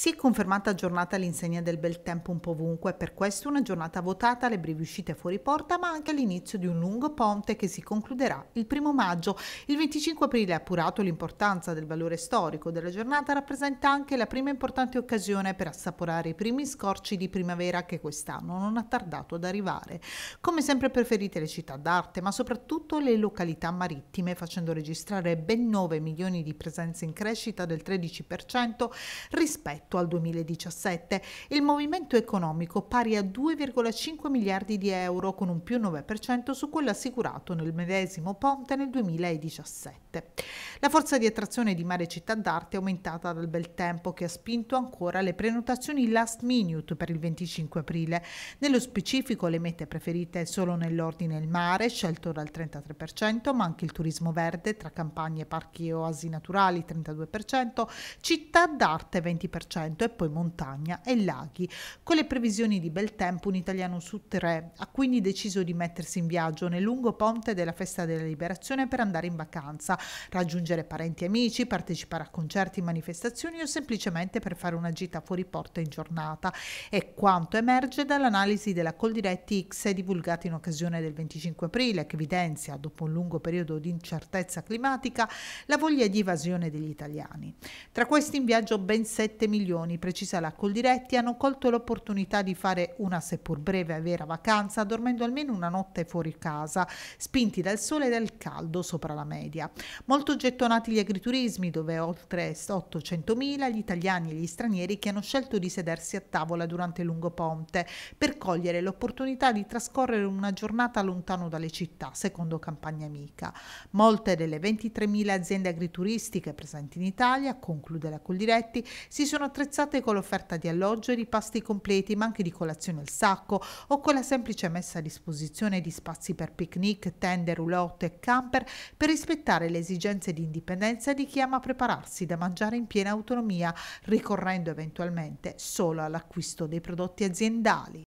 Si è confermata giornata all'insegna del bel tempo un po' ovunque, per questo una giornata votata alle brevi uscite fuori porta, ma anche all'inizio di un lungo ponte che si concluderà il primo maggio. Il 25 aprile, appurato l'importanza del valore storico della giornata, rappresenta anche la prima importante occasione per assaporare i primi scorci di primavera che quest'anno non ha tardato ad arrivare. Come sempre preferite le città d'arte, ma soprattutto le località marittime, facendo registrare ben 9 milioni di presenze in crescita del 13% rispetto rispetto al 2017. Il movimento economico pari a 2,5 miliardi di euro con un più 9% su quello assicurato nel medesimo ponte nel 2017. La forza di attrazione di Mare Città d'Arte è aumentata dal bel tempo che ha spinto ancora le prenotazioni last minute per il 25 aprile. Nello specifico le mete preferite solo nell'ordine il mare, scelto dal 33%, ma anche il turismo verde tra campagne, parchi e oasi naturali 32%, città d'arte 20%, e poi montagna e laghi. Con le previsioni di bel tempo un italiano su tre ha quindi deciso di mettersi in viaggio nel lungo ponte della festa della liberazione per andare in vacanza, raggiungere parenti e amici, partecipare a concerti, manifestazioni o semplicemente per fare una gita fuori porta in giornata. È quanto emerge dall'analisi della Coldiretti X divulgata in occasione del 25 aprile che evidenzia, dopo un lungo periodo di incertezza climatica, la voglia di evasione degli italiani. Tra questi in viaggio ben 7 milioni milioni, precisa la Coldiretti, hanno colto l'opportunità di fare una seppur breve e vera vacanza dormendo almeno una notte fuori casa, spinti dal sole e dal caldo sopra la media. Molto gettonati gli agriturismi, dove oltre 800.000 gli italiani e gli stranieri che hanno scelto di sedersi a tavola durante il lungo ponte per cogliere l'opportunità di trascorrere una giornata lontano dalle città, secondo Campagna Amica. Molte delle 23.000 aziende agrituristiche presenti in Italia, conclude la Coldiretti, si sono attrezzate con l'offerta di alloggio e di pasti completi, ma anche di colazione al sacco o con la semplice messa a disposizione di spazi per picnic, tende, roulotte e camper per rispettare le esigenze di indipendenza di chi ama prepararsi da mangiare in piena autonomia, ricorrendo eventualmente solo all'acquisto dei prodotti aziendali.